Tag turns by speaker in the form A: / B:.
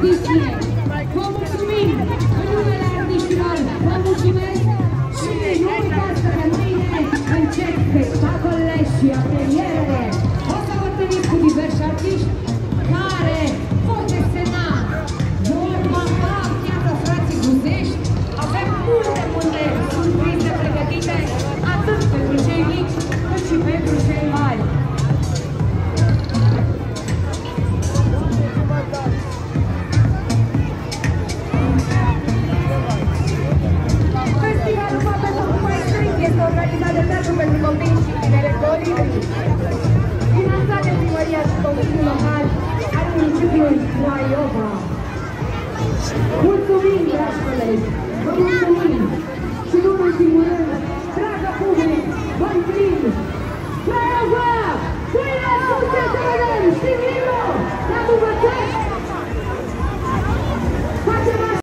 A: difficile, come si swing, come è difficile, come si cimento, sì, noi basta che non è, non c'è che fa con l'essia. organizat de teatru pentru copii și tineret colibri. Finanțat de primăria și comisul local al municipiului Craiova. Mulțumim, dragi colegi!